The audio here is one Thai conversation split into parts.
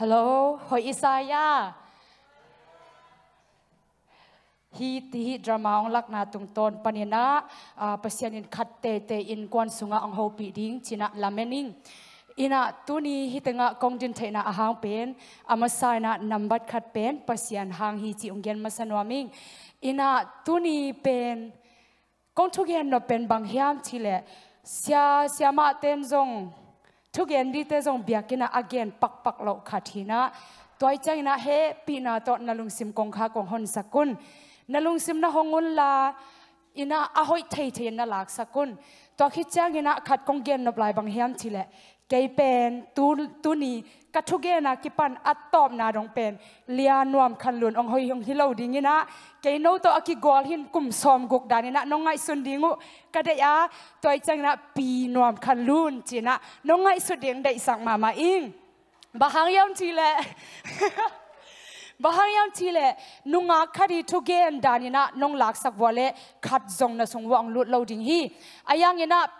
ฮัลโหลหอยอิสายาฮีตีดรามาองลักนาตุงตนปนินะปัสยานินขัดเตเตอินกวนสุงะองโฮปีดิงชิ ทุกอย่างดีแต่จงเบียกินะ again ปักปักโลกขัดหินะตัวใจนะเฮปีนาตอนนลุงซิมกงคากงฮอนสกุลนลุงซิมนะฮงุลลาอินะอาหอยเทยเทียนนะลักสกุลตัวคิดจ้างอินะขัดกงเกียนนบลายบางเฮียนทีแหละเกยเป็นตูตูนี้ กัทุเกนะกิปันอัตตอบนาดงเป็นเลียนวมคันลุนองหอยองฮิโลดิงินะเกยโนตัวอกิกอลหินกุมซอมกุกดานินะน้องไงสุนดิงุกะเดียตัวไอจังนะปีนวมคันลุนจีนะน้องไงสุดเดียงได้สั่งมามาอิงบาหังยามจีแหละ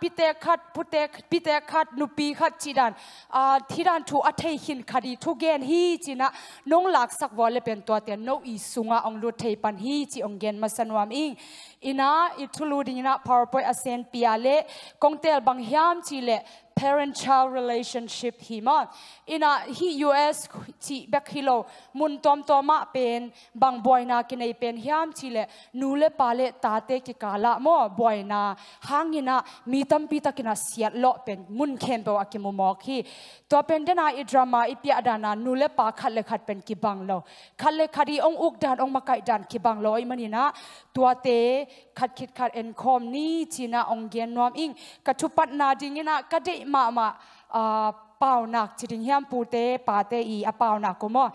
พิเตขัดพุเตพิเตขัดนุปีขัดจีดันที่ดันถูอัทหินคดีทุเกนฮีจีนะนงลักสักวันเลเป็นตัวเตียนนอีสุงอาองลุดเทปันฮีจีองเกนมาสนวามอิงอินะอิทุลูดิงนะ powerpoint อาเซนปีอ parent child relationship hi ma ina hi us chi bek hilo mun tom toma pen bang boy na ki nei pen hiam chi le nu le pa le ta te ki kala mo boy na hangina mi tam pi ta kina siat lo pen mun khem pe wa ki mo mo khi to pen de na i drama i pi adana nu le pa khat le khat pen ki bang lo khat le khari ong uk dan ong makai dan ki bang lo i manina ตัวเตขัดคิดขัดเอ็นคอมนี่จีน่าองเกียนนอมอิงกระชุปัดนาดิงินะกระเดมามา จิงยมปูเตปาเตอีอป่านักก็มอ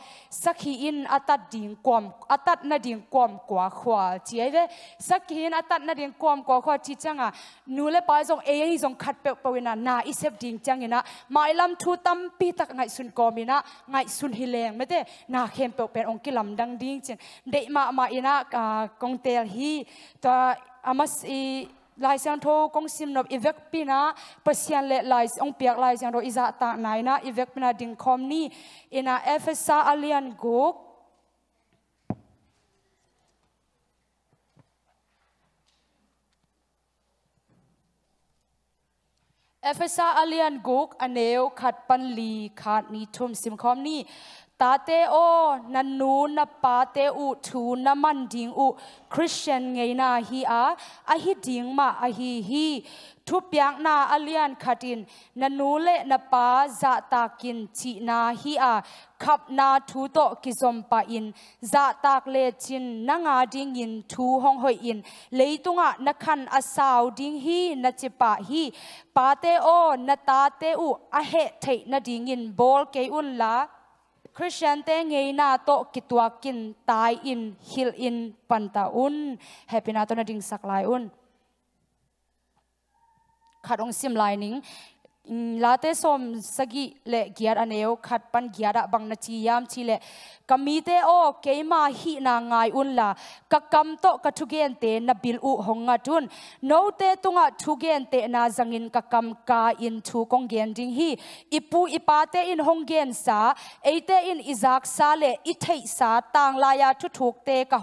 สักขีอินอัตัดดิ่งกวมอัตัดนาดิ่งกวมกว่าขวาจีไอเวสักขีอินอัตัดนาดิ่งกวมกว่าขวาจีจังอะนูเลปายจงเอยังจงขัดเปปวินานาอิเซฟดิ่งจังนะมาอิลำทูตัมปีตักไงสุนกอมินะไงสุนฮิเลงไม่ได้นาเข้มเปเป็นองกิลำดังดิ่งจังเดมามาอินะกงเตลฮีตัวอามัสอี lai sang tho kong sim nop ivek pina pasian le lai ong piak lai sang ro iza ta nai na ivek pina ding khom ni ina efesa alian guk Efesa alian guk aneo khat pan li khat ni thum sim khom ni ตาเตโอนันนูนับปาเตอุทูนัมันดิงอุคริสเตียนไงนาฮีอาอาฮิดิงมาอาฮิฮีทุบยังนาอเลียนขัดินนันนูเลนับปาจะตากินจีนาฮีอาขับนาทูโตกิซอมปาอินจะตากเลจินนางาดิงอินทูห้องหอยอินเลยตุงะนักขันอาสาวดิงฮีนัจิปะฮีปาเตโอนัตาเตอุอเหเทนดิงอินบอลเกอุนลาคริสเตียนเตงไงนาโตกิตัวกินตายอินฮิลอินปันตาอุนแฮปปี้นาตนาดิงสักลเกยร์อันลกมีเตโอเกมา ฮีนางายอุนลากกำโตกทุเกนเตนบิลอุหงจุนโนเตตุงะทุเกนเตนาจังอินกกำกาอินทูกงเกนดิงฮีอิปูอิปาเตอินหงเกนสาเอเตอินอิซักซาเลอิเทสาต่างลายาทุทุกเตกะ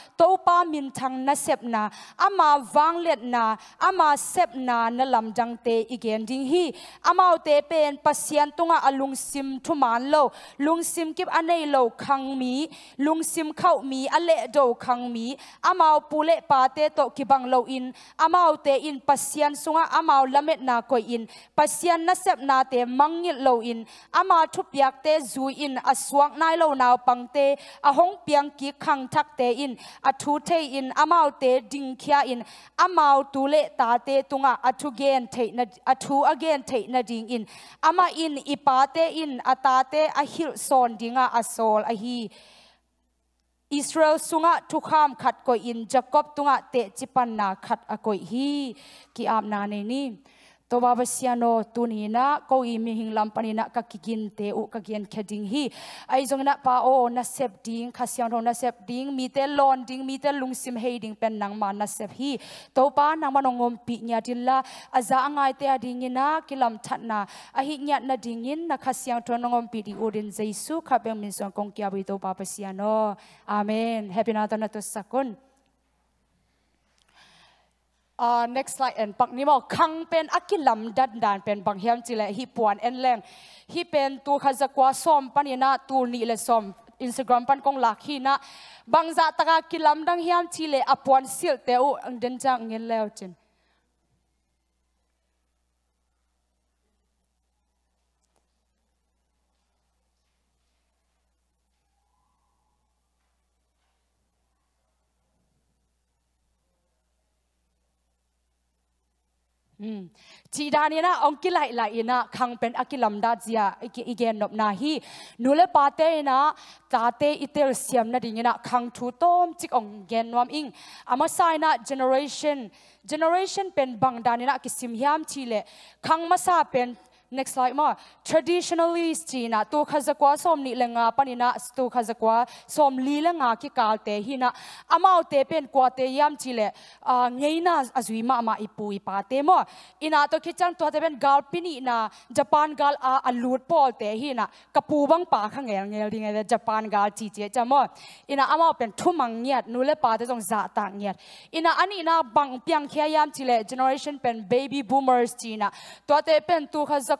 หงเกนเคดิงฮีฮิทูเตอิตาเตตุงะเอเตอินอิมโลอินอหงเปียงลายดิงคังทักเตตุงะโตปามินทังนาเซบนาอามาวังเล็ดนาอามาเซบนานลำ jang te igen ding hi amau te pen pasian tunga alung sim thuman lo lung sim kip anei lo khang mi lung sim khau mi ale do khang mi amau pule pa te to kibang lo in amau te in pasian sunga amau lamet na ko in pasian na sep na te mangil lo in ama thup yak te zu in aswang nai lo naw pang te ahong piang ki khang thak te in athu the in amau te ding khia in amau tule ta te tunga athu gen thei na athu again thei na ding in ama in ipate in atate a hil son dinga asol a hi Israel sunga tukham khat ko in Jacob tunga te chipan na khat a koi hi ki am na ne ni to baba siano tunina ko i mi hing lam panina ka kikin te u ka gian khading hi. Ai zong na pa o na sep ding, kha na sep ding, mi te lon ding, mi te lung sim hei ding pen nang ma na sep hi. To pa nang ma ngom pi nya dilla aza angai te ading ina, kilam that na. A hi nya na ding in, na kha thon ngom pi di odin jesu kha beng min song kong kya bi to baba siano amen. Happy na na to sakon uh, next slide and pak ni mo khang pen akilam dan dan pen bang hiam chile hi puan en leng hi pen tu khaza kwa som panina tu ni le som Instagram pan kong lak hi na bang za taka kilam dang hiam chile apuan sil te u ang den jang ngel leo chin จีดานี่นะองกิไลไลนะคังเป็นอกิลัมดาจียอีกอีกนบนาฮีนูเลปาเตนะตาเตอิเตลเซียมนะดิ่งนะคังทูตมจิกองเกนนวมอิงอามาไซนะ generation generation เป็นบังดานี่นะกิสิมยามทีเลคังมาซาเป็น next slide ma traditionally china to khazakwa som ni lenga panina to khazakwa som li lenga ki kal te hina amau te pen kwa te yam chile a ngeina azui ma ma ipu ipa te mo ina to kichang to te pen gal pini na japan gal a alut pol te hina kapu bang pa khang ngel ngel ding le japan gal chi che cha mo ina amau pen thumang nyat nu le pa te jong za ta nyat ina ani na bang piang khya yam chile generation pen baby boomers china to te pen tu khazak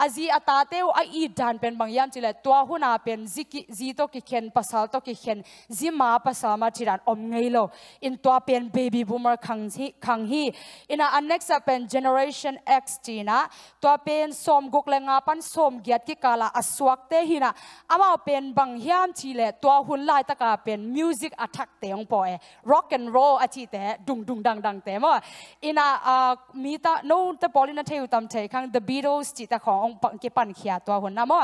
ปนองเปียงตัวเป็นเอกุมสมกุกกอลแต่เมื่อตัวอีขังเตเป็นตาตั้มปีขังหินะอินนักอามาเป็นนานักเสพมามาอาจีอัตตาอปัสสาอัตตาเตควอลจิตกาควอลตัวคิดจังนะตัวเต็งปนเนี่ยขันโตนางกิปันเมื่ออินะตัวคิดจังตัวอามาเป็นอา azi atate u a i dan pen bang yam chile tua huna pen ziki zi to ki khen pasal to ki khen zi ma pasal ma chiran om ngei lo in tua pen baby boomer khang hi khang hi ina an next pen generation x china tua pen som guk le nga pan som giat ki kala aswak te hina ama pen bang yam chile tua hun lai ta ka pen music attack te ong po e rock and roll achi te dung dung dang dang te mo ina mi ta no the polina theu tam the khang the beatles chi ta khong ปังกิปันขียตัวหุ่นนะมั่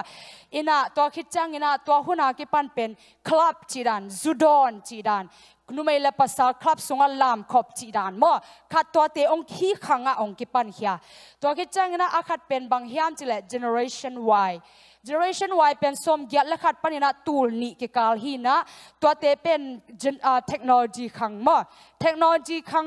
อินาตัวคิดจังอินาตัวหุ่นอากิปันเป็นคลับจีดันจูดอนจีดันนุไม่เลภาษาคลับสงลามขอบจีดานมั่ขัดตัวเตองขี้ขังอะองกิปันขียตัวคิดจังอินาอาคัดเป็นบางเฮียมจิเล generation Y generation Y เป็นสมเกียรติและขัดปัญหาตูลนี่กิกาลฮีนะตัวเตเป็นเทคโนโลยีขังมั่เทคโนโลยีขัง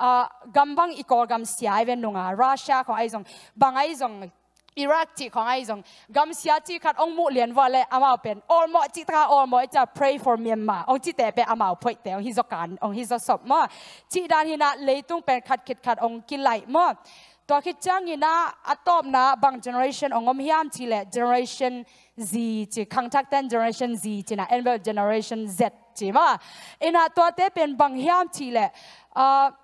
กาองตัมมางบังอีกงส์มิกิโลเตมอมิกิโลเตองเปียงนะตัวคิดจังนะอ่าฮิเตขังจังจังเป็นอามาตอมจักเตลเสียมหลายจังอะนูเลปาโตกิจบนนุ่งอ่ากัมเสียขัดกำบังอีกอร์กัมเสียเวนนงอะรัสเซียของไอ้จงบางไอ้จงอิรักจีของไอ้จงกำเสียจีขัดองมุเลียนว่าเลยอามาเป็นออลมอจิตาออลมอจะ pray for Myanmar องจิตแต่เป็นอามาพูดแต่องฮิจการองฮิจศพมาจีดานฮินะเลยต้องเป็นขัดขิดขัดองกินไหลมาตัวคิดจังฮินะอะตอมนะบาง generation องอมฮิามจีเละ generation Z จีคังทักเต้น generation Z จีนะ and generation Z จีมาอินะตัวเตเป็นบางฮิามจีเลเจงกิจีนอเต็ม generation Z และ generation alpha จงเขียนนี่นะไอยัง generation Z อะเกียนคอมนี่นะฮิตเตเป็นเดน่างลูอาคัง2000เตสังอะเทคเทคโนโลยีเป็นเสียมจกา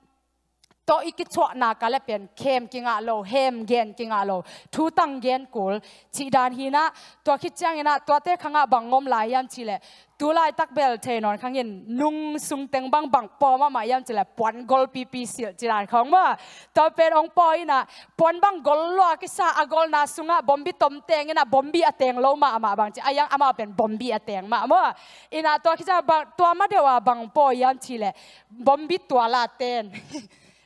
ดานาอีตาเตอีตูเตเป็นกิอุกเทนอโลเวตัวไอจังอะอินะนูอีนูเลปาเตนะอ่าตาเตเป็นอามาอีปัตตานาตกิซุยาอามาบังดานงเปียงจีเป็นกิเทียนะนโปเลียนบังจียาม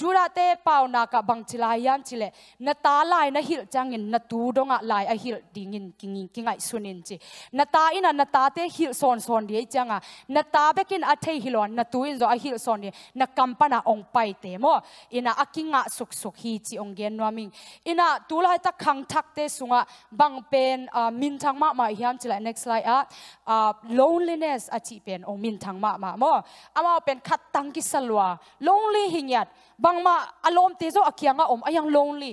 จูราเตปาวนากับบังจิลายามจีเลนตาลายนฮิลจังอินนตูดงอะลายอฮิลดิงินกิงินกิงไอสุนินจีนตาอินนตาเตฮิลซอนซอนดีจังอะนตาเบกินอาเทฮิลอนนาตุอินโซอนดีจังอะนับตาฮิลซอนนี่นักกัมปนาองไปเตโมอินาอากิงะสุกสุกฮีจีองเกนวามิงอินาตุลายตะขังทักเตสุงอะบังเป็นมินทังมามาฮิมจิละ next slide อะ loneliness อาจีเป็นองมินทังมามาโมอามาเป็นขัดตังกิสลัว lonely หิงยัดบางมาอารมณ์เตโซอากียงะอมอายัง lonely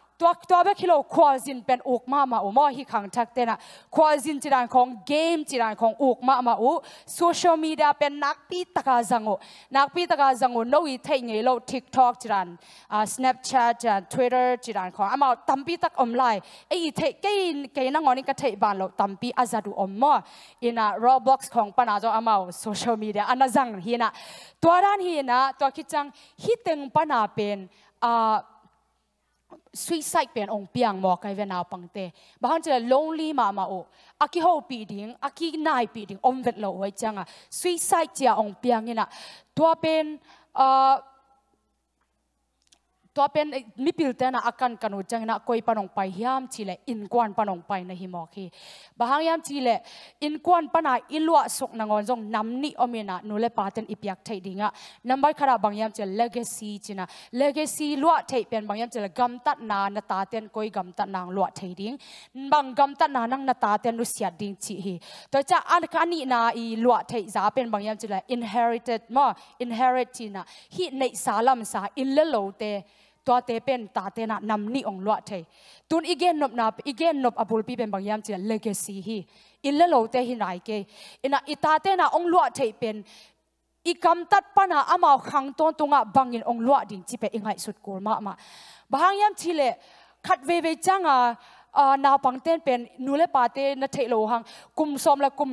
ตัวตัวเบคิโลควาซินเป็นอุกมามาอุมอฮิขังทักเตนะควาซินจีรันของเกมจีรันของอุกมามาอุโซเชียลมีเดียเป็นนักปีตะกาจังอุนักปีตะกาจังอุโนวิเทงเงโลทิกทอกจีรันอ่าสแนปแชทจีรันทวิตเตอร์จีรันของอามาตัมปีตักอมไลน์ไอเทเกนเกนังอนิกเทบานโลตัมปีอาซาดูอมมออินะโรบล็อกของปนาจอามาโซเชียลมีเดียอันนั้นจังฮีนะตัวด้านฮีนะตัวคิดจังฮิตเต็งปนาเป็นอ่า suicide pen ong piang mo kai ve naw pang te bahan chela lonely ma ma o aki ho pi ding aki nai pi ding om vet lo wai changa suicide chia ong piang ina to pen uh, ตัวเป็นมิพิลเตนะอาการกันอุจังนะคอยปนองไปยามชีเลอินกวนปนองไปในหิมอคีบางยามชีเลอินกวนปนาอิลวะสกนางอนจงนำนี่อเมนะนูเลปาเตนอิปยักไทยดิงะนับไปขราบางยามเจเลเกซีจีนะเลเกซีลวะไทยเป็นบางยามเจลกัมตัดนานตาเตนคอยกัมตัดนางลวะไทยดิงบางกัมตัดนานังนตาเตนรุเสียดิงชีฮีตัวจะอันกันนี่นาอีลวะไทยจะเป็นบางยามเจล inherited มา inherit จีนะฮีในสาลัมสาอินเลโลเต ตัวเตเป็นตาเตนะนำนี่องลวดเทตุนอีเกนนบนาอีเกนนบอบุลปีเป็นบางยามเจเลเกซีฮีอินเลโลเตหินไรเกอินะอิตาเตนะองลวดเทเป็นอีกำตัดปัญหาอามาขังต้นตรงอะบางยินองลวดดิ่งจีเป็นยังไงสุดกูมามาบางยามทีเลขัดเวเวจังอะนาวปังเต้นเป็นนูเลปาเตนเทโลหังกุมซอมและกุม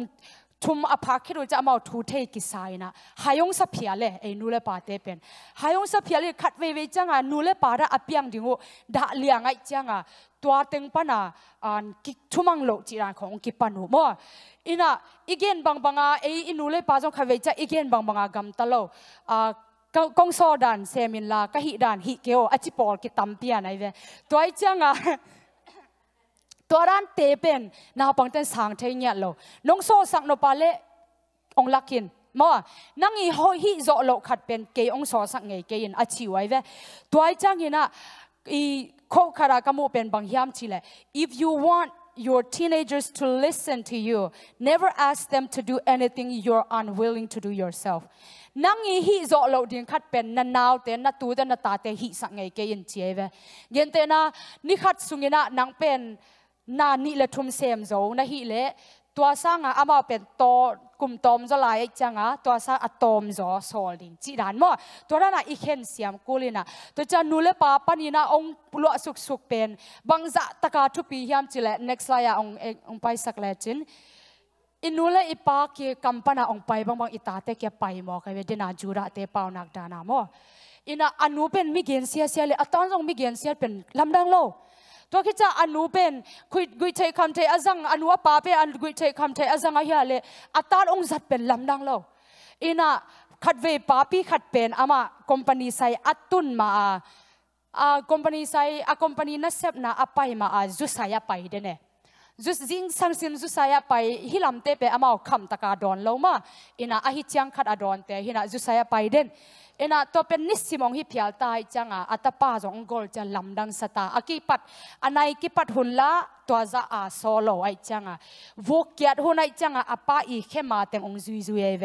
ทุมอภาคิรุจะมาทูเทกิสายนะหายงสัพยเลไอ้นูเลปาเตเป็นหายงสัพยเลขัดเวเวจังอะนูเลปาระอเปียงดิงโอด่าเลียงไอ้จังอะตัวเต็งปนาอันกิทุมังโลจีรานของกิปันูมออินะอีเกนบางบางอะไอ้อินูเลปาจงขเวจะอีเกนบางบางอะกัมตะโลอ่ากงโซดันเซมินลากะฮิดันฮิเกโออจิปอลกิตัมเปียนไอเวตัวไอ้จังอะ ตัวร้านเตเป็นนาปังเต้นสางเทียโลน้องโซสังโนปาเลองลักินมอนังอีหอยฮิโซโลขัดเป็นเกยองโซสังเงเกยินอชิไว้เวตัวไอ้จังยินะอี ko khara kamu pen bang hiam chile if you want your teenagers to listen to you never ask them to do anything you're unwilling to do yourself nang i hi zo lo ding khat pen na naw te na tu da na ta te hi sa ngai ke in che ve gen te na ni khat sungina nang pen na ni le thum sem zo na hi le ตัวสร้างอามาเป็นโตกลุ่มตอมจะลายจังอะตัวสร้างอะตอมจอโซลิงจีดานมั่วตัวนั้นอะอีเข็นเสียมกูลินะตัวจะนูเลปาปนีนะองปลุกสุกสุกเป็นบางจะตะกาทุปียามจิเล next ลายององไปสักเลจินอินูเลอีปากีกัมปนาองไปบางบางอิตาเตเกไปมอกันเวดินาจูระเตปาวนักดานามั่วอินะอนุเป็นมิเกนเสียเสียเลยอัตอนรงมิเกนเสียเป็นลำดังโล ตัวคิดจะอนุเป็นคุยกุยเทคำเทอจังอนุว่าป้าเป็นอันกุยเทคำเทอจังอะไรเลยอัตราองค์จัดเป็นลำดังเราอินะขัดเวป้าปีขัดเป็นอามาคอมพานีไซอัตุนมาอ่าคอมพานีไซอ่าคอมพานีนัสเซปนาอไปมาอ่าจุสายไปเดเน่จุสจิงสังสิมจุสายไปฮิลำ เอ็นะตัวเป็นนิสิมองฮิพิอัลตายจังอาอัตป้าจงกอลจะลำดังสตาอากิปัดอันไหนกิปัดหุ่นละตัวจะอาโซโลไอจังอาะวุกียดหุ่นไอจังอาะอปาอีแค่มาเต็งองซุยซุยเว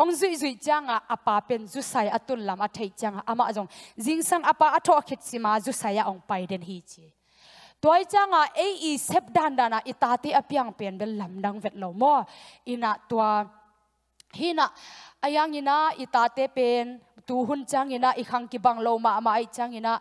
องซุยซุยจังอาะอปาเป็นจุสัยอตุลลำอัตไอจังอาอามาจงจิงสังอปาอัตโอคิดสิมาจุสัยองไปเดนฮีจีตัวจังอะเออีเซบดันดานะอิตาติอพยังเป็นเป็นลำดังเวทโลมออินะตัวฮินาไอยังยินาอิตาเตเป็น tu hun chang ina i khang ki bang lo ma ma ai chang ina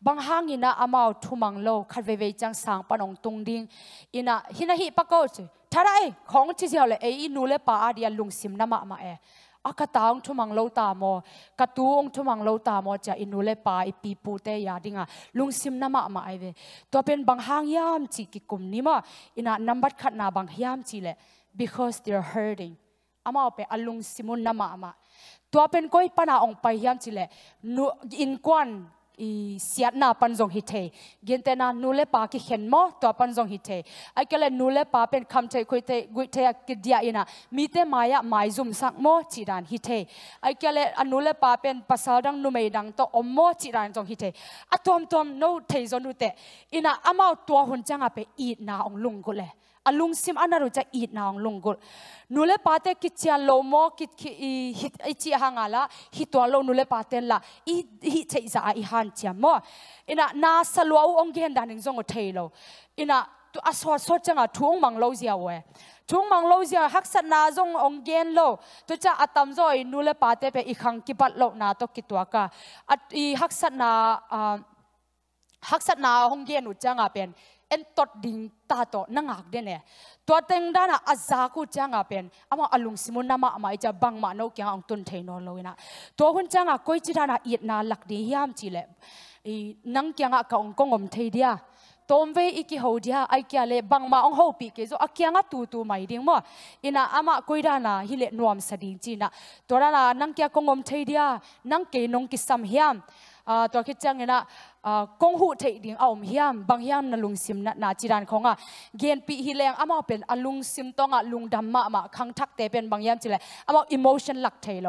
bang hang ina amao thumang lo khat ve ve chang sang panong tung ding ina hina hi pa ko chu thara ai khong chi sia le ei nu le pa dia lung sim na ma ma e akataong thumang lo ta mo katuong thumang lo ta mo cha inule pa i pi pu te ya dinga lung sim na ma ma ai ve to pen bang hang yam chi ki kum ni ma ina number khat na bang yam chi le because they're hurting ama pe alung simun na ma ma ตัวเป็นก้อยปนาองไปยามจิเลนูอินกวนอีเสียนาปันจงฮิตเทเกินแต่นานูเลปากิเห็นมอตัวปันจงฮิตเทไอ้ก็เลยนูเลปาเป็นคำเทคุยเทกุยเทกิดยาอินะมีแต่มายะมายซุมสักมอจีดานฮิตเทไอ้ก็เลยอนูเลปาเป็นภาษาดังนูไม่ดังตัวอมมอจีดานจงฮิตเทอะตอมตอมโนเทจนูเตอินะอามาตัวหุ่นจังอาไปอีนาองลุงกุเลย อลุงซิมอันนั้นรู้จักอีนางลุงกุลนูเลปาเตกิจยาโลโมกิจอีอีจีหางาละฮิตัวโลนูเลปาเตละอีฮิเทจาอีฮันเจียมอินะนาสลัวองเกนดานิงซงโ en tot ding ta to nangak de ne. To teng dana aza ku changa pen. Ama alung simun nama ama icha bang ma no kyang ang tun thein no loina to hun changa koi chi dana it na lak di hiam chi le. I nang kyang a ka ong kongom thei dia. Tomve iki ai aikya le bang ma ong hopi ke zo akyanga tu tu mai ding mo. Ina ama koira na hile nuam sading china torana nangkya kongom theidia nangke nong ki sam hiam. A to khit changena กงหูเทดิงเอาเฮียมบางเฮียมนลุงซิมนาจีรันของอะเกียนปีฮิเลงอามาเป็นอลุงซิมต้องอะลุงดำมามาคังทักเตเป็นบางเฮียมจีเลยอามาอิโมชันหลักเทโล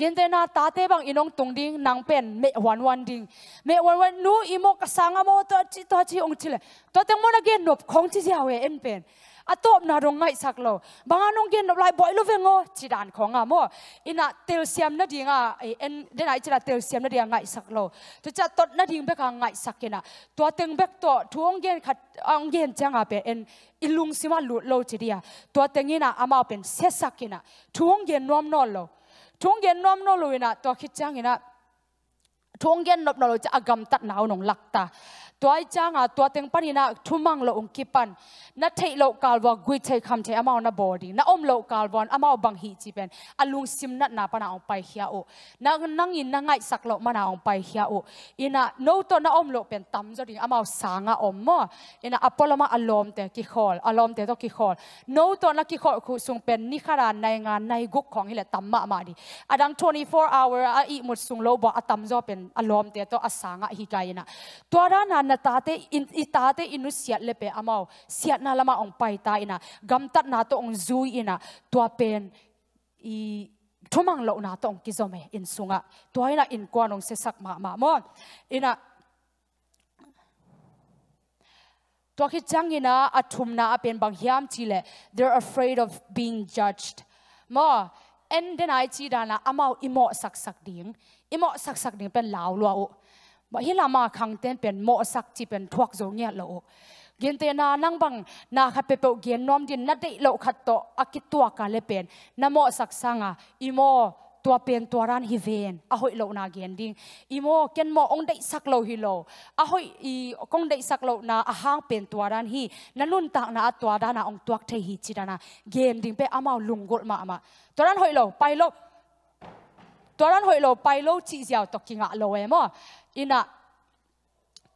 ดินเตนาตาเตบังอินองตรงดิ่งนางเป็นเมวันวันดิ่งเมวันวันนู้อิโมกสังอโมตัวจิตัวจิองจิเลยตัวเต็งมันเกนนบของจิเจ้าเอ็นเป็นอตบนารงไงสักโลบางอันองเกนนบล่บ่อยลูกเวงโอจิดานของอะโมอินาเตลเซียมนาดิงอะเอ็นเดนไอจิระเตลเซียมนาดิ่งไงสักโลตัวจะตดนาดิงเบกไงสักเกนะตัวเต็งเบกตัวทวงเกนขัดองเกนจังอะเป็นเอ็นอิลุงสิมาลุโลจิเดียตัวเต็งอินาอามาเป็นเสสักเกนะทวงเกนนวมนอลโล ทงเย็นน้อมนลุยนะตัวคิดจังนะทงเย็นนบนลุจะอากำตัดหนาวนงหลักตา ตัวจ้างอะตัวเต็งปันนะทุ่มังโลองกิปันนัดเทโลกาลวากุยเทคำเทอมาวนบอดีนัอมโลกาลวันอามาบังฮีจีเป็นอลุงซิมนัดนาปนาองไปเฮียโอนังนั่งอินนั่งไงสักโลมานาองไปเฮียโออินะโนตัวนัอมโลเป็นตั้มจดิอมาสางอะอมมออินะอพอลมาอารมณ์เตกิคอลอารมณ์เตตกิคอลโนตัวนักกิคอลคุสุงเป็นนิขารานในงานในกุกของฮิเลตัมมามาดีอดัง24 hour อะอีมุดสุงโลบอตัมจอเป็นอารมณ์เตตอสางอะฮิกายนะตัวด้านนั้น na tate in itate inu siat lepe amau, siat na lama ong pai ta ina. Gamtat na to ong zui ina. Tua pen i thumang lo na to ong kizome in sunga. Tua ina in kwa nong se sak ma ma mo ina tua khi changina athum na apen bang hiam chile they're afraid of being judged. Mo en denai chi dana amau imo sak sak ding. Imo sak sak ding pen law lo บ่ฮิลามาขังเต้นเป็นโมสักจีเป็นทวกโจเงียโลเกียนเตนานังบังนาขัดเปเปเกียนน้อมดินนัดได้โลขัดโตอากิตัวกาเลเป็นนโมสักสังอะอีโมตัวเป็นตัวรันฮิเวนอะหอยโลนาเกียนดิงอีโมเกนโมองได้สักโลฮิโลอะหอยอีกงได้สักโลนาอะหางเป็นตัวรันฮีนันลุนตักนาตัวดานาองตัวเทฮิจิดานาเกนดิงเปอามาลุงกดมามาตัวรันหอยโลไปโล ตัวรันหอยโลไปโลจีเจียวตกกิงอะโลเอมออินะ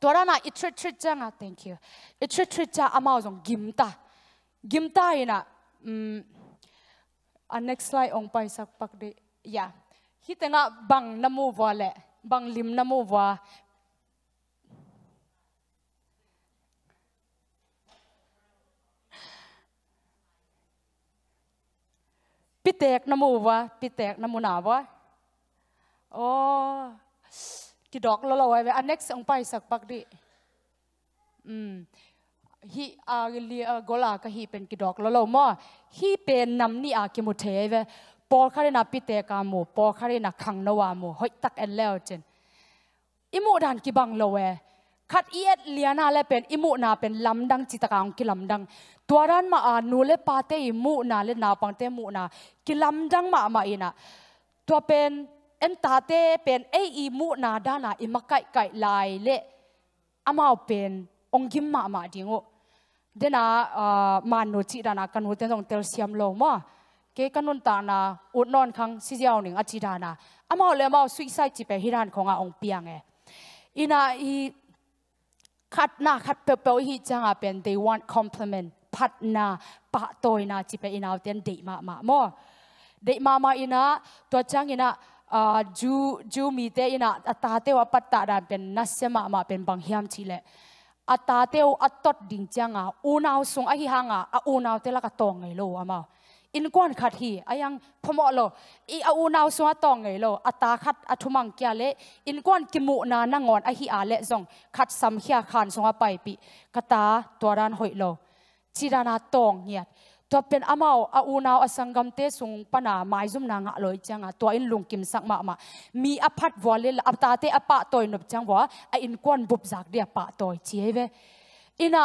ตัวนั้นอะอิทริทริจังอะ thank you อิทริทริจ้าอามาจงกิมตากิมตาอินะอืมอัน next slide องไปสักปักดิยาฮิตงะบังน้ำมูวะแหละบังลิมน้ำมูวะปิเตกน้ำมู โอ้กิดอกละลอยไปอัน next องไปสักปักดิอืมฮีอาลีอากลาก็ฮีเป็นกิดอกละลอยมอฮีเป็นนำนี่อากิมุเทเวปอคารินาปิเตกามูปอคารินาขังนวามูหอยตักเอลเลวเจนอิมูดานกิบังโลเวขัดเอียดเลียนาเลเป็นอิมูนาเป็นลำดังจิตกางกิลำดังตัวรันมาอานูเลปาเตอิมูนาเลนาปังเตมูนากิลำดังมามาอินะตัวเป็น อ็นตาเตเป็นเออีมูนาดานาอิมักไก่ไก่ลายเละอามาเป็นองกิมมามาดิงโอเดนามานุจิดานากันุเตนองเตลเซียมโลมาเกกันุนตานาอุดนอนคังซิเจียวหนึ่งอจิดานาอามาเลยมาสุยไซจิเปฮิรันของอาองเปียงเออินาอีขัดนาขัดเปเปฮิจังอาเป็น they want compliment พัดนาปะโตยนาจิเปอินาเตียนเดมามาโมเดมามาอินาตัวจังอินา จูจูมีเตอินะอัตาเตวปัตตาดานเป็นนัสมามาเป็นบางยามทีเลอัตาเตวอัตตดดิ่งจังอะอูนาวสงอหิหังอะอูนาวเตละกตองไงโลอามาอินกวนขัดฮีอายังพมอโลอีอูนาวสงตองไงโลอัตาขัดอัทุมังเกียเลอินกวนกิมุนานางอนอหิอาเลซงขัดสัมเฮียขานสงไปปีกตาตัวรานหอยโลจีรานาตองเงียด ตัวเป็นอามาอาอูนาวอสังกัมเตสุงปนาไม้ซุมนางะลอยจังตัวอินลุงกิมสักมามามีอภัดวอลเลอัปตาเตอปะตอยนบจังวะอินกวนบุบจากเดียปะตอยเจียเวอินะ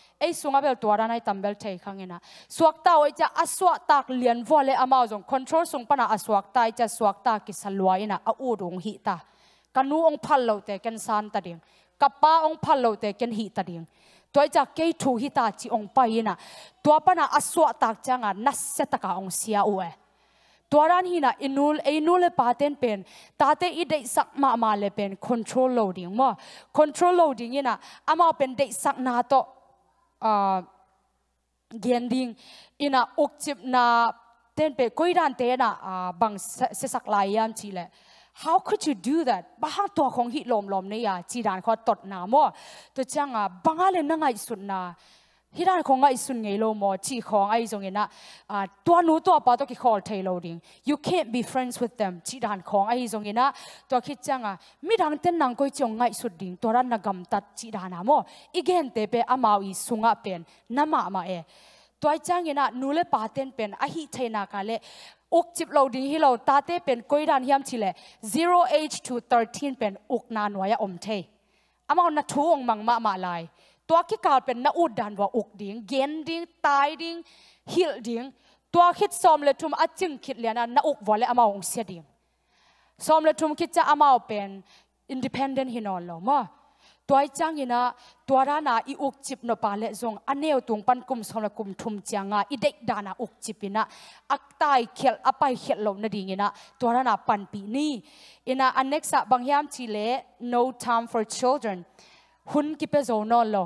เอาเซียอัตมโซเป็นกุยเลียนปนองไปยามจิละฮิปนองไปเวคอนโทรลปันอันนู้นเลยปาเต้นคอนโทรลลัวคอนโทรลจิตาคอนโทรลฮิลำเตบังเฮลกุมสมละกุมเกียรองผักจังอาสวกตาไว้เวมาไอ้สุงเบลตัวนั้นไอ้ตัมเบลเทยขังเงินะสวกตาไว้จะอสวกตากเลียนวัวเลยอามาจงคอนโทรลสุงปนาอสวกตาจะสวกตากิสลวยนะอูดงหิตากันูองพัลโลเตกันซานตาเดียงกับป้าองพัลโลเตกันหิตาเดียงตัวจะเกยทูหิตาจีองไปนะตัวปนาอสวกตากจังอะนัสเซตกาองเสียอวยตัวรันหินะอินูลอินูลเลปาเตนเป็นตาเตอีเดสักมามาเลเป็น control loading มั้ง control loading นี่นะอามา เป็นเดสักนาโตอ่าเกียนดิงอินะอุกจิบนาเต้นไปกุยดันเตนะอ่าบางเสสักลายยามชีเล how could you do that บ้างตัวของฮิลมลมเนี่ยจีดานเขาต ดนามั่วตัวจังอะบางอะไรนั่งไงสุดนางไอสุนไงโลมอชีของไอจงเงินะอ่าตัวนู้ตัวป้าตัวคิด call เทโลดิง you can't be friends with them ชีดานของไอจงเงินะตัวคิดจังอะมีดังเต้นนังก็จงไงสุดดิงตัวรันนักกำตัดชีดานามออีกเห็นเตเปอามาอีสุงะเป็นน้ำมามาเอตัวจังเงินะนูเลป้าเต้นเป็นอหิเทนากาเลอุกจิบโลดิงฮิโลตาเตเป็นกุยดานฮิมชิเล zero age to 13 เป็นอุกนานวายอมเทอามาหนัทูองมังมามาลาย ตัวคิดการเป็นนักอุดดันว่าอุกดิ่งเกนดิ่งตายดิ่งฮิลดิ่งตัวคิดซอมเลทุมอจึงคิดเลียนนักอุกวอลเลอามาองเสียดิ่งซอมเลทุมคิดจะอามาเป็นอินดิเพนเดนต์ฮินอนลมาตัวจังยินะตัวรานาอีอุกจิบนปาเลซงอันเนวตุงปันกุมสมกุมทุมจางาอีเด็กดานาอุกจิบินะอักตายเขียลอไปเขียลลมนดีงินะตัวรานาปันปีนี้อินะอันเน็กซ์บางยามชิเล no time for children หุ่นกิเปโซนอลลอ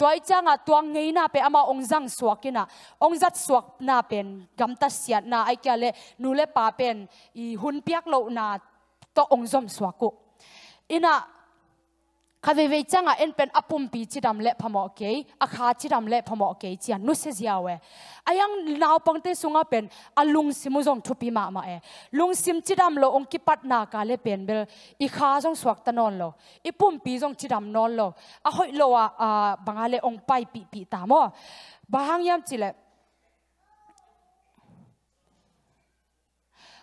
ตัวเองอาไมโครเวฟฮีจีรางตัวเงปนานูเลปาตกิจบโลนาองตัมจังอะอีกิจบโลเป็นองสตาเวตัวจังอะตัวเงยนาเปอามาองจังสวกินะองจัดสวกนาเป็นกำตัดเสียนาไอแกเลนูเล่ปาเป็นอีหุ่นเปียกโลน่าตัวองจอมสวกุอินะ คาเวเวจังอะเอ็นเป็นอปุ่มปีจิดำเละพมอเกยอาคาจิดำเละพมอเกยจียนุเสียเวอายังนาวปังเตสุงอะเป็นอลุงซิมุจงทุปีมามาเอลุงซิมจิดำโลองกิปัดนากาเลเป็นเบลอีคาจงสวกตนนโลอีปุ่มปีจงจิดำนนโลอาหอยโลอะบังอาเลองไปปีปีตามอบางยามจิเล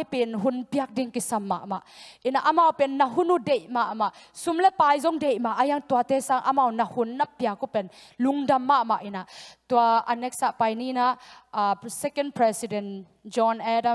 ยเอาไว้เวอินาฮิจอห์นเอดัมินเป็นงาเสียเป็นอุกเปอมาอินะอ่างา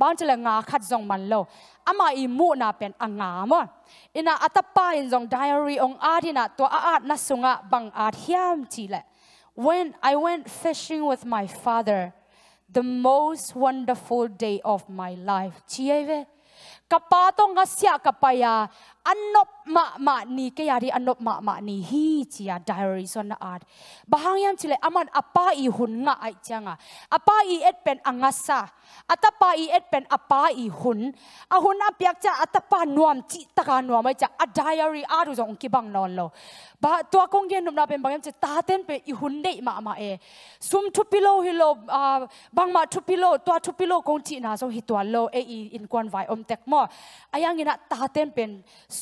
บางาไปอายังกะเรางจะลงาขัดจงมันโลอามาอีมูน่าเป็นอ่างามอะอินาอัตปาอินจงไดอารี่องอาดินาตัวอาดนัสุงะบังอาทียมจีเล when I went fishing with my father the most wonderful day of my life ทีเอเว kapatong nga siya kapaya anop ma ma ni kaya ri anop ma ma ni hi chia diary son na art bahangyam chile aman apa i hun nga ai changa apa i et pen angasa atapa i et pen apa i hun a hun a piak cha atapa nuam chi taka nuam ai cha a diary a ru jong ki bang non lo ba tua kong gen num na pen bang che ta ten pe i hun dei ma ma e sum thu pilo hi lo bang ma thu pilo tua thu pilo kong chi na so hi tua lo e i in kwan vai om tek mo ayang ina ta ten pen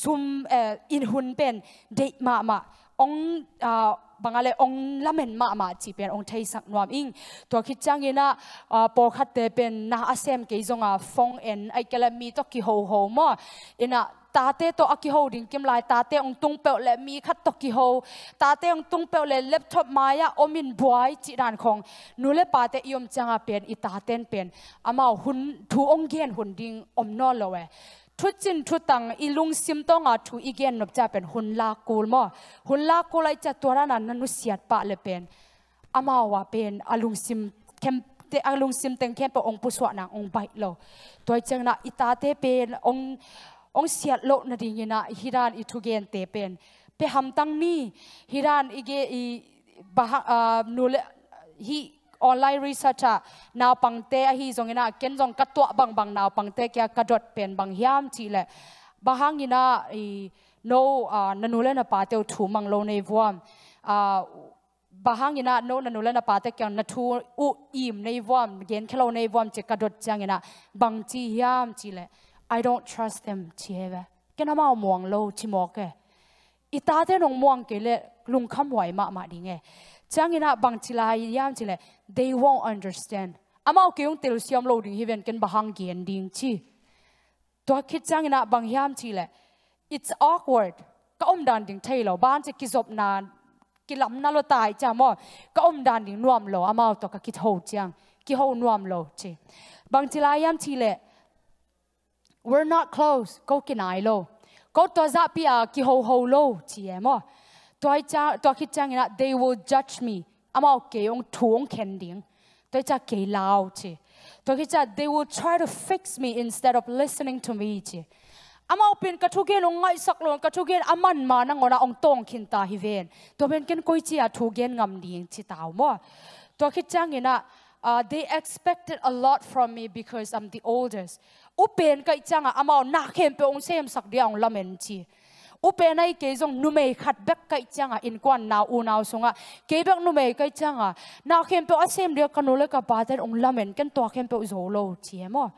ซุมเอ่ออินหุนเป็นเด็กมามาองอ่าบางอะไรองละเมนมามาจีเป็นองไทยสักนวมอิงตัวคิดจังยิน่ะปอขัดเตเป็นนาอาเซมเกยจงอาฟงเอ็นไอเกลมีตอกิโฮโฮมออิน่ะตาเตตอกิโฮดิงกิมลายตาเตองตุงเปลเลมีขัดตอกิโฮตาเตองตุงเปลเลเล็บทบมายะอมินบวยจีดานของนูเลปาเตยมจังอาเป็นอิตาเตนเป็นอามาหุนทูองเกียนหุนดิงอมนอลเลว ทุจินทุตังอีลุงซิมต้องอาทุอีเกนนบจะเป็นหุนลากูลมอหุนลากูลไอจะตัวนั้นนันุเสียดปะเลยเป็นอามาวะเป็นอลุงซิมเข้มเตอลุงซิมเต็งเข้มปองปุสวนังองไปโลตัวจังนะอิตาเตเป็นององเสียดโลนาดิ่งนะฮิรานอิทุเกนเตเป็นไปหำตั้งนี่ฮิรานอีเกอีบะนูเลฮี ลในวมจะกระดดจังเงินะบางทียามทีเลย I don't trust them ทีเอเวแกน่ามาม่วงโลชิมอกเกอีตาเตนงม่วงเกเลลุงคำไหวมามาดิเง changina bangchila yam chile. They won't understand. Amao keung tel siam lo ding hiven ken bahang gen ding chi. To khit changina bang yam chile. It's awkward. Ka om dan ding thailo ban che kizop na kilam na lo tai cha mo. Ka om dan ding nuam lo. Amao to ka kit ho chang ki ho nuam lo chi. Bangchila yam chile. We're not close. Ko kinai lo. Ko to za pia ki ho ho lo chi emo ตัวจ้าตัวคิดจังนะ they will judge me อามาเกยงทวงเข็นดิ้งตัวจ้าเกยลาวชีตัวคิดจ้า they will try to fix me instead of listening to me ชีอามาเป็นกระทุกเกนงไงสักลงกระทุกเกนอามันมานัง ona องตองขินตาฮิเวนตัวเป็นกันกุยจีอาทุกเกนงำดิ้งชีตาวมั่วตัวคิดจังนะ Uh, they expected a lot from me because I'm the oldest. Upen kai changa amao na kem pe ong sem sak dia ong lamen chi u pe nai ke jong nu khát khat cây kai changa in kwan na u naw sunga. Ke bek nu mei kai changa na khem pe asem dia kanole ka pa ter ong lamen ken to khem pe zo lo chiemo.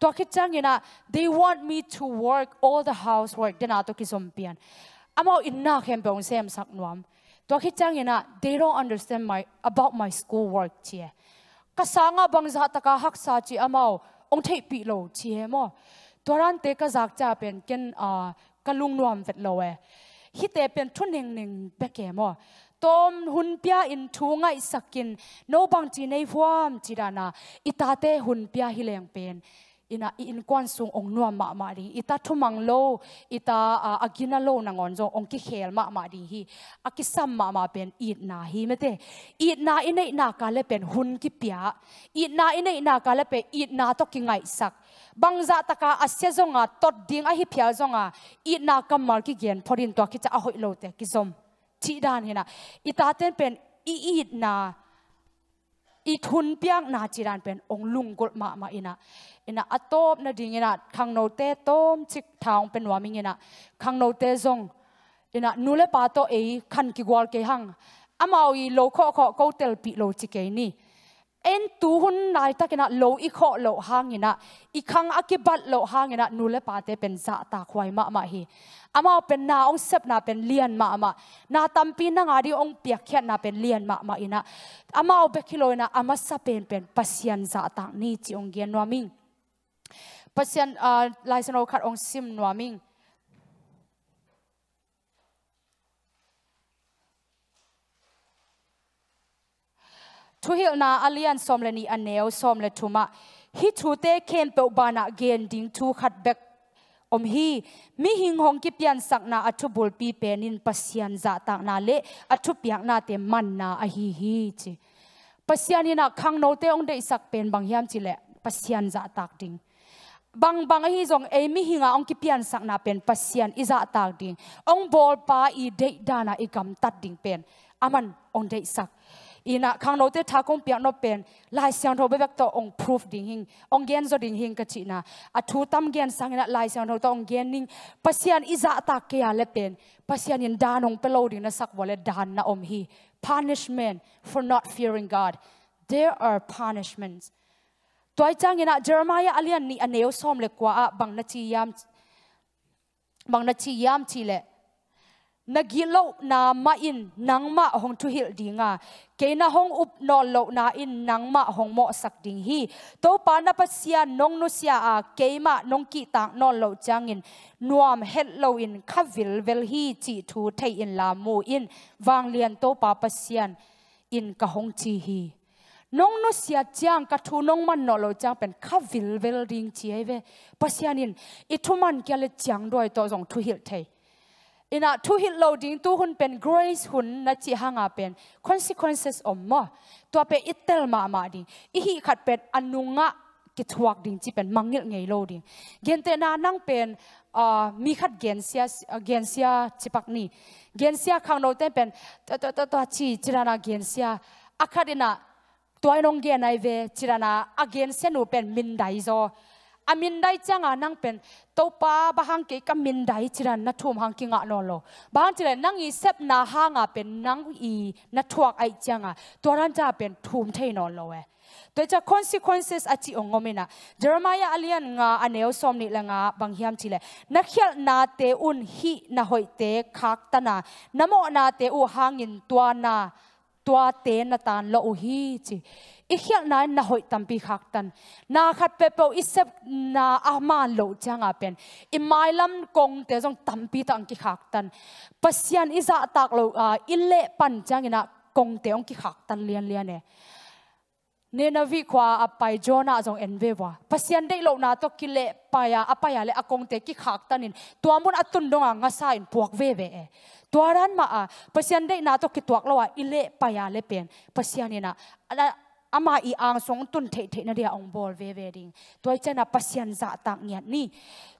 To ki changina they want me to work all the housework, dena to ki zompian amo in na khem pe ong sem sak nuam. To ki changina they don't understand my, about my school work chie kasanga bangza taka haksa chi amao, ong thei pi lo chiemo. Toran te ka zak cha pen ken a กลุงนวมเวทโลเอฮิตเตเป็นทุนหนึ่งหนึ่งเบกเกมอตอมหุนเปียอินทูงไอสักกินโนบังจีในฟวามจีดานาอิตาเตหุนเปียฮิเลงเป็นอินาอินกวนสุงองนัวมามาดีอิตาทุมังโลอิตาอากินาโลนางอนจงองกิเขลมามาดีฮีอากิซัมมามาเป็นอีดนาฮีเมเตอีดนาอินเนนากาเลเป็นหุนกิเปียอีดนาอินเนนากาเลเป็นอีดนาตกิไงสัก bangza taka asya zonga tot ding a hi phia zonga i na kamal ki gen phorin to ki cha a hoi lo te ki zom chi dan hina i ta ten pen i i na i thun piang na chi dan pen ong lung gol ma ma ina ina atop na ding ina khang no te tom chik thang pen wa ming ina khang no te zong ina nule pa to e khan ki gwal ke hang amao i lo kho kho ko tel pi lo chi ke ni en tu hun nai ta kena lo i kho lo hangina i khang akibat lo hangina nule pa te pen za ta khwai ma ma hi ama pen na ong sep na pen lian ma ma na tampi na ngari ong piak khat na pen lian ma ma ina ama o be kilo ina ama sa pen pen pasian za ta ni chi ong gen no ming pasian lai sano khat ong sim no ming ทุหิลนาอเลียนสมเลนีอันเนวสมเลทุมาฮิทูเตเคนเปอบานาเกนดิงทูขัดเบกอมฮีมิหิงหงกิเปียนสักนาอัฐุบุลปีเปนินปัสยันจะตักนาเลอัฐุเปียกนาเตมันนาอหีฮีจีปัสยันนาคังโนเตองเดอสักเป็นบางยามจิเลปัสยันจะตักดิงบางบางฮีจงเอมิหิงาองกิเปียนสักนาเป็นปัสยันอิจะตักดิงองบอลปาอีเดดานาอีกำตัดดิงเป็นอามันองเดอสัก ina khang no te tha kong piak no pen lai siang tho bek to ong proof ding hing ong gen zo ding hing ka chi na a thu tam gen sang na lai siang tho to ong gen ning pasian iza ta ke ya le pen pasian in dan ong pelo ding na sak wale dan na om hi punishment for not fearing god there are punishments toy chang ina jeremiah alian ni aneo som le kwa bang na chi yam bang na chi yam chi le nagilo na ma in nang ma hong tu hil dinga ke na hong up no lo na in nang ma hong mo sak ding hi to pa na pa sia nong no sia a ke ma nong ki ta no lo chang in nuam het lo in khavil vel hi chi thu thei in la mu in wang lian to pa pa sian in ka hong chi hi nong no sia chang ka thu nong man no lo chang pen khavil vel ding chi ai ve pasian in ithuman kya le chang doi to jong thu hil thei ina thu hit loading tu hun pen grace hun na chi hanga pen consequences om mo to pe itel ma ma ding i hi khat pen anunga ki thuak ding chi pen mangil ngei loading gen te na nang pen a mi khat gen sia gen sia chipak ni gen sia khang no te pen to to to to chi chirana gen sia akhadina toy nong gen ai ve chirana again se nu pen min dai zo อามินได้จังอ่นังเป็นตัวป้าบางเกี่กับมินได้จรันนัทุ่มหังกิงอะนอนโลบางจีรันนังอีเซบนาหางอะเป็นนังอีนัทวกไอจังอะตัวรันจะเป็นทุมเทนอนโลเอตัวจะ consequences อาจิองงมินะเจอร์มายาอเลียนงาอเนลเอวสมนิละงาบางฮิมจิเลนักเขียนนาเตอุนฮีนาหอยเตคักตนาน้ำโมนาเตอูฮางินตัวนา ตัวเตนนตานโลหีจีอีกอย่างนั้นน่ะหอยตั้มปีขักตันน่าขัดเปเปออิสบน่าอามาโลจังอาเป็นอิมาลัมกงเตจงตั้มปีตังกิขักตันปัศยันอิจาตักโลอ่าอิเลปันจังอินากงเตองกิขักตันเลียนเลียนเนี่ยเนนวิควาอไปจวนาจงเอ็นเววะปัศยันได้โลน่าตกิเลปายาอปายาเลอากงเตกิขักตันนินตัวมุนอตุนดงอ่างาซาอินพวกเวเว tuaran ma a pasian dei na to ki tuak lo wa ile paya le pen pasian ina ama i ang song tun thei thei na dia ong bol ve ve ding toy chana pasien za tak ngiat ni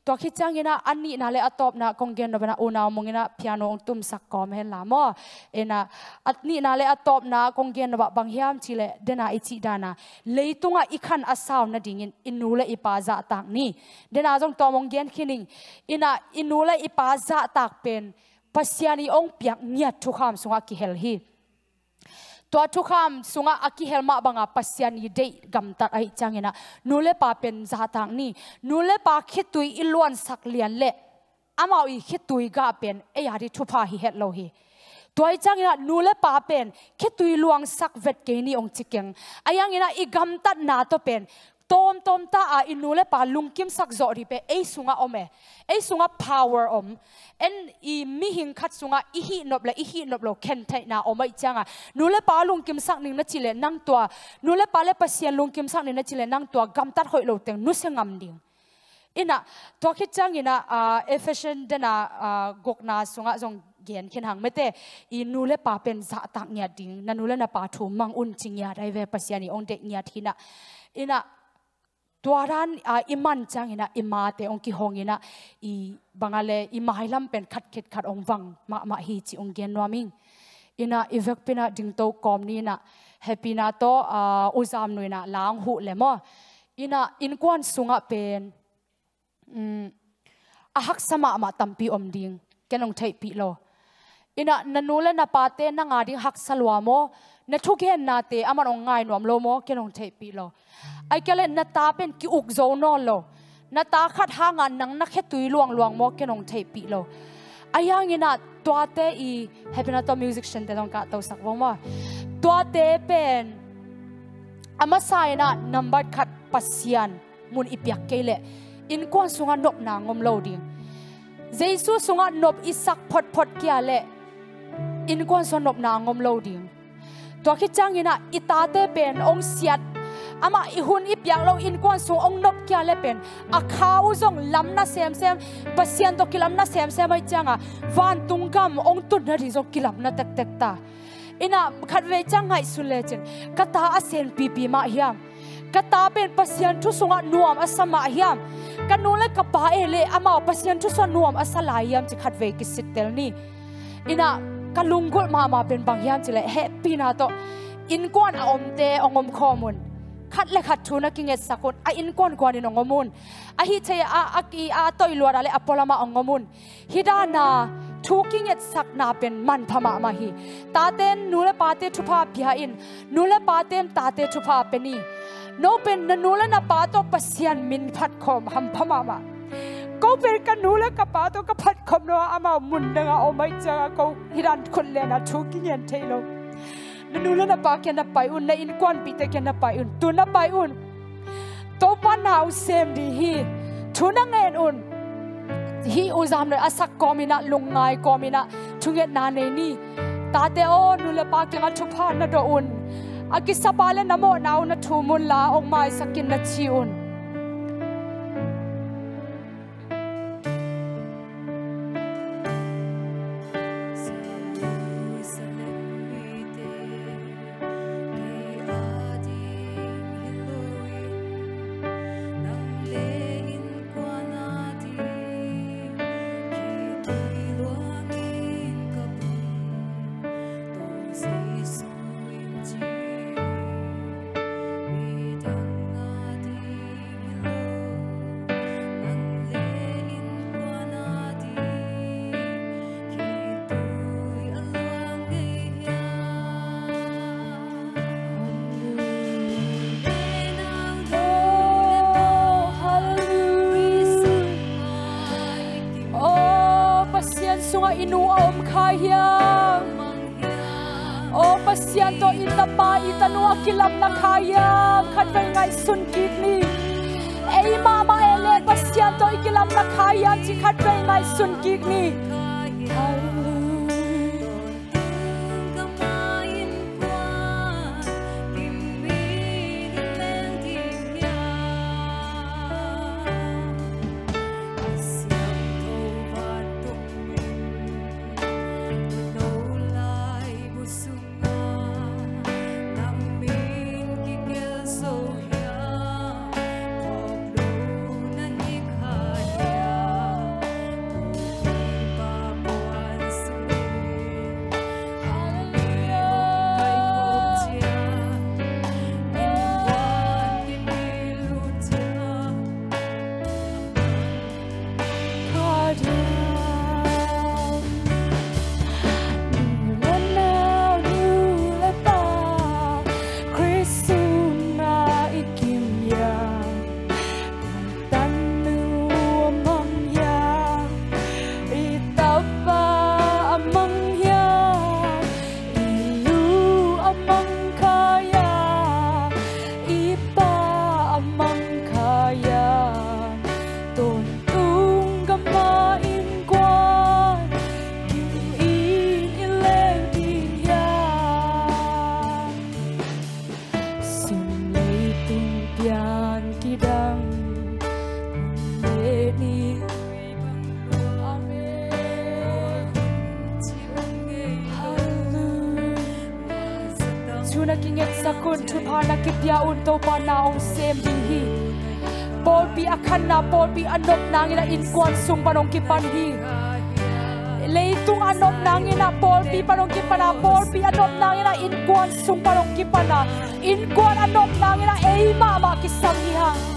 to khi changina ani na le atop na konggen na bana una mongina piano ong tum sak kom hen la mo ena atni na le atop na konggen ba bang hiam chile dena ichi dana leitunga ikhan asaw na dingin inule ipa za tak ni dena jong to monggen khining ina inule ipa za tak pen pasiani ong piak niat thu kham sunga ki hel hi tua thu kham sunga aki helma banga pasiani de gam tat ai changena nule pa pen za tang ni nule pa khitui ilwan sak lian le amao i khitui ga pen e ya ri thu pha hi het lo hi toy chang ina nule pa pen khitui luang sak vet ke ni ong chikeng ayang ina i gam tat na to pen tom tom ta a inule pa lungkim sak zo ri pe ei sunga ome ei sunga power om en i mi hing khat sunga i hi nop la i hi nop lo ken thai na omai changa nule pa lungkim sak ning na chile nang tua nule pa le pasien lungkim sak ning na chile nang tua gam tat hoi lo teng nu se ngam ding ina to khit chang ina a efficient dena gokna sunga jong gen khen hang mete i nule pa pen za tak nya ding na nule na pa thu mang un ching ya dai ve pasiani ong de nya thina ina tuaran, a, iman chang ina, ima te ong ki hong ina. I bangale i mahailam pen khat khet khat ong wang ma ma hi chi ong gen noming ina ivek pina ding to kom ni na happy na to, a, uzam nu ina lang hu le mo. Ina, in kwan sunga pen um a hak sama ma tampi om ding, kenong thai pi lo. Ina, nanule na pate na nga ding hak salwa mo. Na thuken na te aman ong ngai nom lo mo kenong thai pi lo ai kele na ta pen ki uk zo no lo na ta khat ha nga nang na khe tui luang luang mo ke nong thei pi lo ayang ina tua te i happy na to music shen te dong ka to sak wo mo tua te pen ama sai na number khat pasian mun ipyak kele in kon sunga nop na ngom lo ding jesu sunga nop isak phot phot kya le in kon so nop na ngom lo ding ตัวคิดจังอินะอิตาเตเป็นองเสียดอามาอิหุนอิบยังเราอินกวนสูงองนบกี้เลเป็นอาข้าวซงลำน่าเซมเซมปัสยันตกิลำน่าเซมเซมไอจังอะวันตุงกำองตุนนาริงกิลำน่าเต็กเต็กตาอินะขัดเวจังไงสุเลจินกตาอาเซนปีปีมาเฮียมกตาเป็นปัสยันทุสงะนวมอาสมาเฮียมกันนู้เลยกบ้าเอเลอามาปัสยันทุสงะนวมอาสลายย์มจิขัดเวกิสิตเตลนี่อินะ ina kalungul ma ma pen bang hiam chile happy na to in kwan a om te ongom khomun khat le khat thuna ki nget sakut a in kon kwan in ongomun a hi che a a ki a toy lwa ale apolama ongomun hidana thu ki nget sak na pen man phama ma hi ta ten nule pa te thu pha bia in nule pa ten ta te thu pha peni no pen na nule na pa to pasian min phat khom ham phama ma ko per ka nule ka pa to ka phat khom no ama mun nga o mai cha ko hiran khun le na thu ki ngen thailo na nula na pa kya na pai un na in kwan pi te kya na pai un tu na pai un to pa na u sem di hi tu na ngen un hi u zam na asak komina lungai komina thunget na ne ni ta te o nula pa kya na thu pha na do un akisapale namo na na thu mun la ong mai sakin na chi un kilam na kaya khat vai ngai sun kit ni ei ma ma ele pasyanto ikilap na kaya Tikatay ngay sun kidney to ikilam na kaya chi khat vai ngai sun kit ni anop nangina in kwan sung panong kipan hi leitung anop nangina pol pi panong kipana pol pi anop nangina in kwan sung panong kipana in kwan anop nangina ei mama kisang hi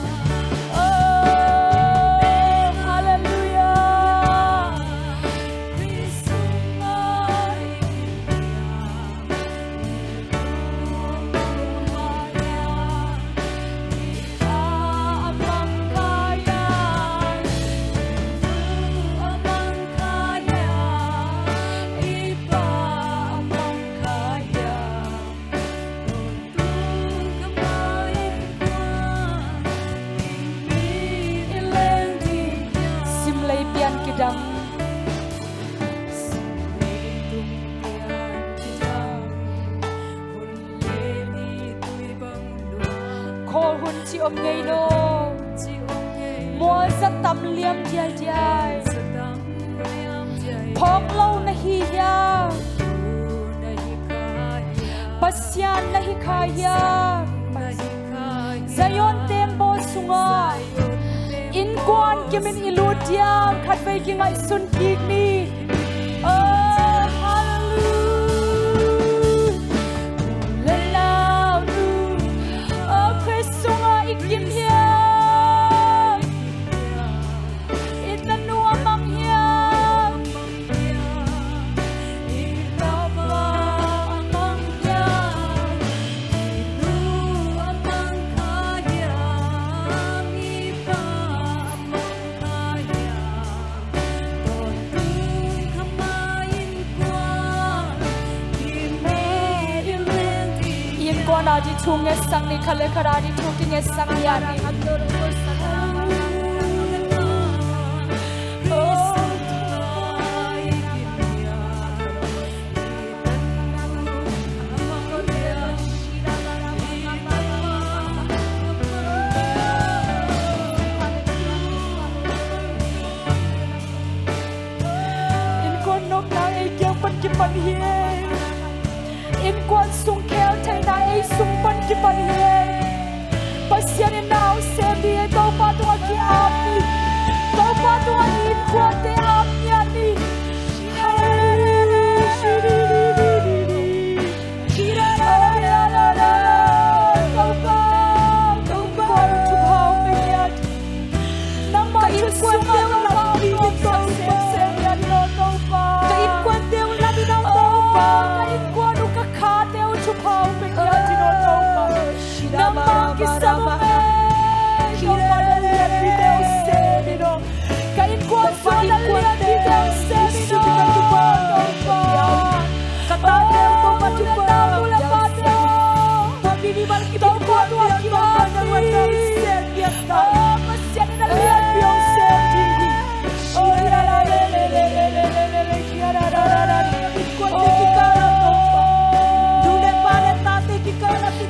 kararı tokin etsem yani. Panhir, in quan sung keo thay na ei sung pan ki panhir.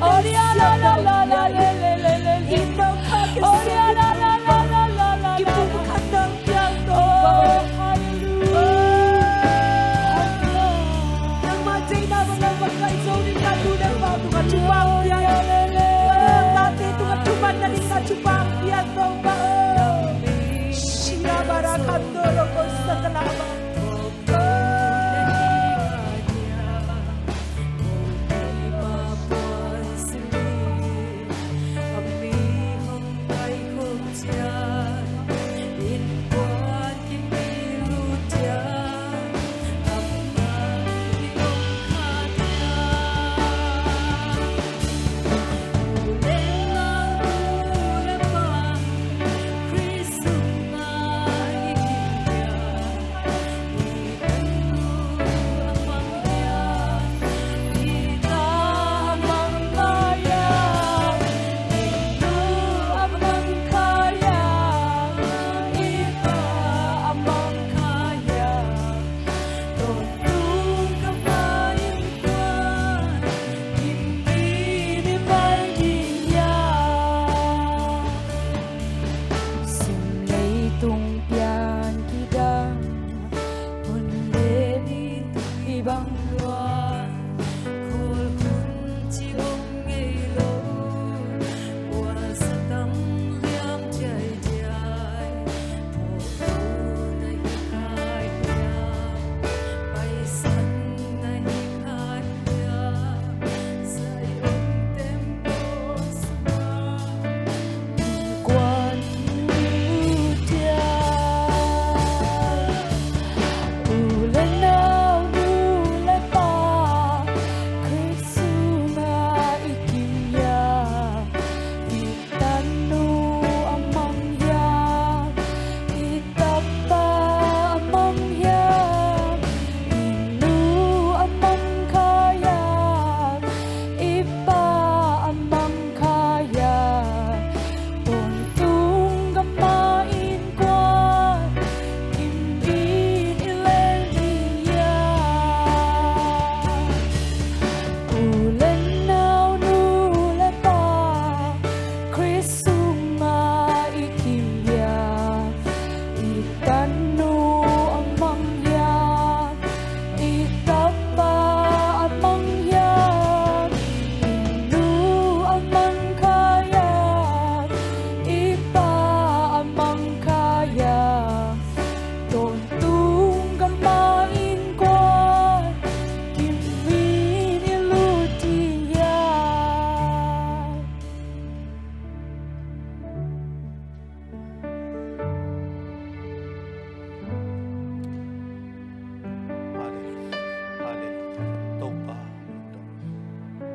Oh, la la la la la